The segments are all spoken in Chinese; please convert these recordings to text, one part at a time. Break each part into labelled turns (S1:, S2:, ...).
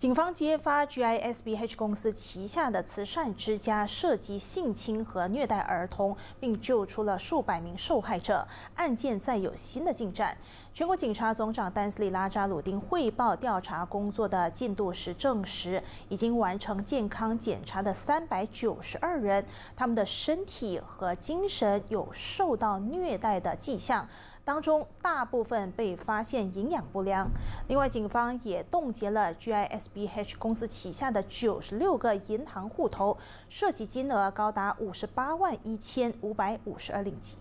S1: 警方揭发 GISBH 公司旗下的慈善之家涉及性侵和虐待儿童，并救出了数百名受害者。案件再有新的进展。全国警察总长丹斯里拉扎鲁丁汇报调查工作的进度时证实，已经完成健康检查的三百九十二人，他们的身体和精神有受到虐待的迹象。当中大部分被发现营养不良。另外，警方也冻结了 GISBH 公司旗下的九十六个银行户头，涉及金额高达五十八万一千五百五十二令吉。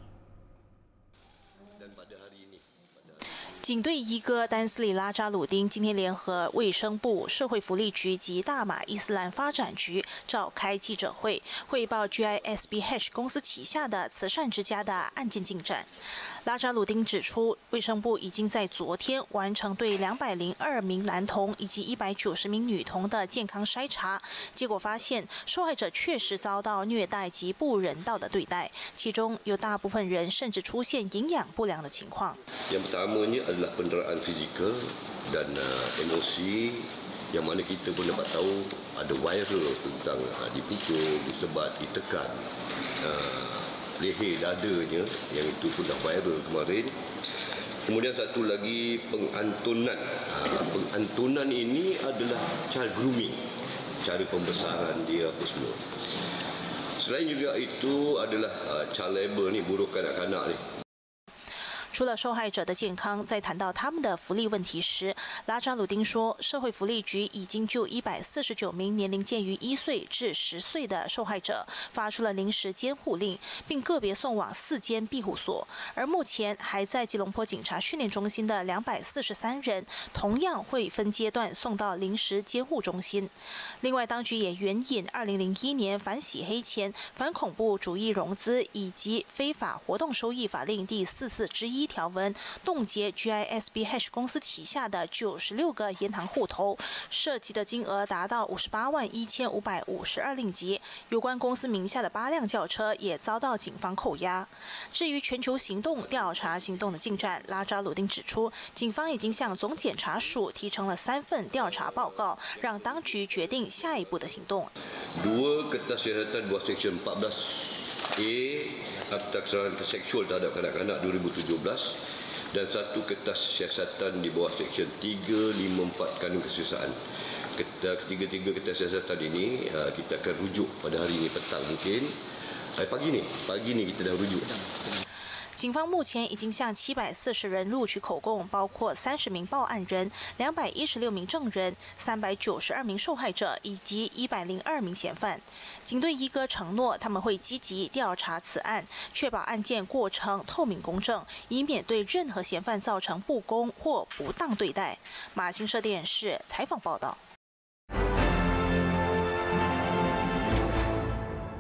S1: 警队一哥丹斯里拉扎鲁丁今天联合卫生部、社会福利局及大马伊斯兰发展局召开记者会，汇报 GISBH 公司旗下的慈善之家的案件进展。拉扎鲁丁指出，卫生部已经在昨天完成对两百零二名男童以及一百九十名女童的健康筛查，结果发现受害者确实遭到虐待及不人道的对待，其中有大部分人甚至出现营养不良的情况。
S2: Adalah penderaan fizikal dan uh, emosi yang mana kita pun dapat tahu ada viral tentang uh, dipukul, disebat, ditekan. Uh, leher dadanya yang itu pun dah viral kemarin. Kemudian satu lagi pengantunan. Uh, pengantunan ini adalah cara grooming. Cara pembesaran dia apa semua. Selain juga itu adalah uh, child labor ni buruh kanak-kanak ni
S1: 除了受害者的健康，在谈到他们的福利问题时，拉扎鲁丁说，社会福利局已经就一百四十九名年龄介于一岁至十岁的受害者发出了临时监护令，并个别送往四间庇护所。而目前还在吉隆坡警察训练中心的两百四十三人，同样会分阶段送到临时监护中心。另外，当局也援引二零零一年反洗黑钱、反恐怖主义融资以及非法活动收益法令第四四之一。条文冻结 GISBH 公司旗下的九十六个银行户头，涉及的金额达到五十八万一千五百五十二令吉。有关公司名下的八辆轿车也遭到警方扣押。至于全球行动调查行动的进展，拉扎鲁丁指出，警方已经向总检察署提成了三份调查报告，让当局决定下一步的行动。
S2: A Akta Kesalahan Seksual Terhadap Kanak-Kanak 2017 dan satu kertas siasatan di bawah Seksyen 354 Kanun Kesusahan. Ketiga-tiga kertas siasatan ini uh, kita akan rujuk pada hari ini petang mungkin. Eh, pagi ni, pagi ni kita dah rujuk.
S1: 警方目前已经向七百四十人录取口供，包括三十名报案人、两百一十六名证人、三百九十二名受害者以及一百零二名嫌犯。警队一哥承诺，他们会积极调查此案，确保案件过程透明公正，以免对任何嫌犯造成不公或不当对待。马新社电视采访报道。